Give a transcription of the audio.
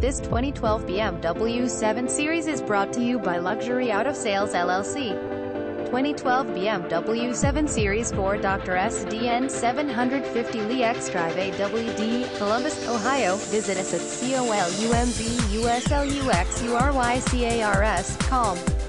This 2012 BMW 7 Series is brought to you by Luxury Auto Sales LLC. 2012 BMW 7 Series for Dr. SDN 750 Lee xDrive AWD, Columbus, Ohio. Visit us at COLUMBUSLUXURYCARS.com.